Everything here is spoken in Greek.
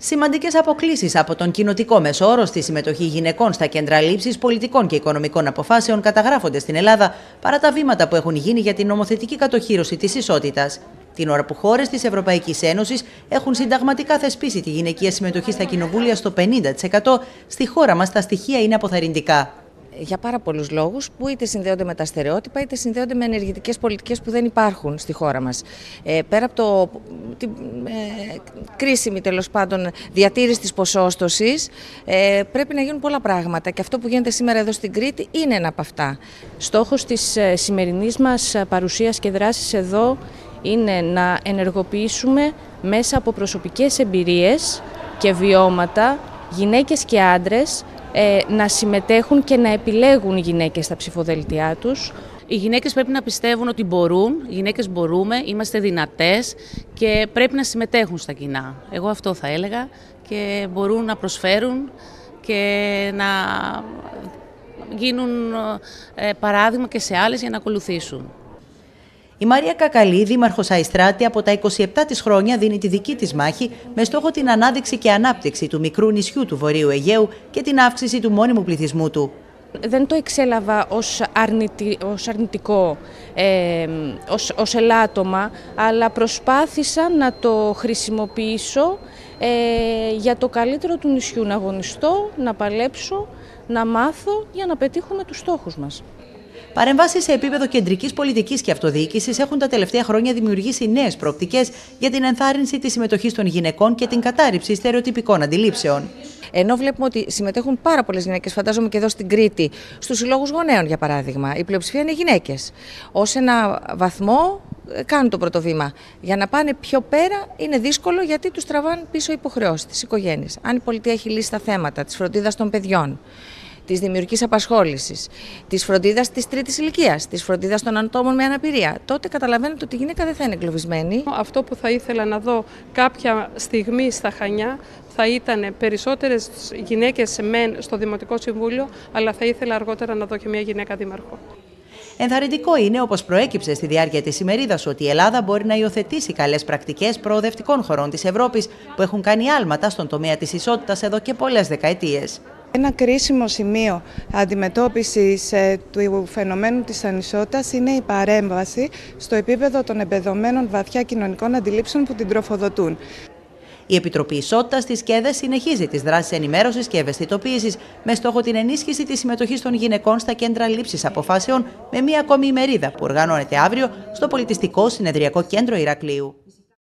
Σημαντικές αποκλήσει από τον κοινοτικό μεσόρο στη συμμετοχή γυναικών στα κέντρα λήψης πολιτικών και οικονομικών αποφάσεων καταγράφονται στην Ελλάδα παρά τα βήματα που έχουν γίνει για την νομοθετική κατοχήρωση της ισότητας. Την ώρα που χώρες της Ευρωπαϊκής Ένωσης έχουν συνταγματικά θεσπίσει τη γυναικεία συμμετοχή στα κοινοβούλια στο 50%, στη χώρα μας τα στοιχεία είναι αποθαρρυντικά για πάρα πολλούς λόγους που είτε συνδέονται με τα στερεότυπα είτε συνδέονται με ενεργητικές πολιτικές που δεν υπάρχουν στη χώρα μας. Ε, πέρα από το, την ε, κρίσιμη τέλος πάντων διατήρηση της ποσόστοσης, ε, πρέπει να γίνουν πολλά πράγματα και αυτό που γίνεται σήμερα εδώ στην Κρήτη είναι ένα από αυτά. Στόχος της ε, σημερινής μας παρουσίας και δράσης εδώ είναι να ενεργοποιήσουμε μέσα από προσωπικές εμπειρίες και βιώματα γυναίκες και άντρες ε, να συμμετέχουν και να επιλέγουν οι γυναίκες στα ψηφοδελτιά τους. Οι γυναίκες πρέπει να πιστεύουν ότι μπορούν, οι γυναίκες μπορούμε, είμαστε δυνατές και πρέπει να συμμετέχουν στα κοινά. Εγώ αυτό θα έλεγα και μπορούν να προσφέρουν και να γίνουν ε, παράδειγμα και σε άλλες για να ακολουθήσουν. Η Μαρία Κακαλή, δήμαρχος Αϊστράτη, από τα 27 της χρόνια δίνει τη δική της μάχη με στόχο την ανάδειξη και ανάπτυξη του μικρού νησιού του Βορείου Αιγαίου και την αύξηση του μόνιμου πληθυσμού του. Δεν το εξέλαβα ως, ως αρνητικό, ε, ως, ως ελάττωμα, αλλά προσπάθησα να το χρησιμοποιήσω ε, για το καλύτερο του νησιού, να αγωνιστώ, να παλέψω, να μάθω για να πετύχουμε τους στόχους μας. Παρεμβάσεις σε επίπεδο κεντρικής πολιτικής και αυτοδιοίκησης έχουν τα τελευταία χρόνια δημιουργήσει νέες προοπτικές για την ενθάρρυνση της συμμετοχής των γυναικών και την κατάρριψη στερεοτυπικών αντιλήψεων. Ενώ βλέπουμε ότι συμμετέχουν πάρα πολλές γυναίκες, φαντάζομαι και εδώ στην Κρήτη, στους συλλόγους γονέων για παράδειγμα. Η πλειοψηφία είναι γυναίκες. Ω ένα βαθμό ε, κάνουν το πρώτο βήμα. Για να πάνε πιο πέρα είναι δύσκολο γιατί τους τραβάνε πίσω υποχρεώσεις της οικογένειας. Αν η πολιτεία έχει λύσει τα θέματα της φροντίδας των παιδιών, της δημιουργικής απασχόλησης, της φροντίδας της τρίτης ηλικίας, της φροντίδας των ατόμων με αναπηρία, τότε καταλαβαίνετε ότι η γυναίκα δεν θα είναι εγκλωβισμένη. Αυτό που θα ήθελα να δω κάποια στιγμή στα Χανιά θα ήταν περισσότερες γυναίκες μεν στο Δημοτικό Συμβούλιο, αλλά θα ήθελα αργότερα να δω και μια γυναίκα δήμαρχο. Ενθαρρυντικό είναι, όπως προέκυψε στη διάρκεια της ημερίδας, ότι η Ελλάδα μπορεί να υιοθετήσει καλές πρακτικές προοδευτικών χωρών της Ευρώπης που έχουν κάνει άλματα στον τομέα της ισότητας εδώ και πολλές δεκαετίες. Ένα κρίσιμο σημείο αντιμετώπισης ε, του φαινομένου της ανισότητας είναι η παρέμβαση στο επίπεδο των εμπεδομένων βαθιά κοινωνικών αντιλήψεων που την τροφοδοτούν. Η Επιτροπή Ισότητας της ΚΕΔΕ συνεχίζει τις δράσεις ενημέρωσης και ευαισθητοποίησης με στόχο την ενίσχυση της συμμετοχής των γυναικών στα κέντρα λήψης αποφάσεων με μία ακόμη ημερίδα που οργανώνεται αύριο στο Πολιτιστικό Συνεδριακό Κέντρο Ηρακλείου.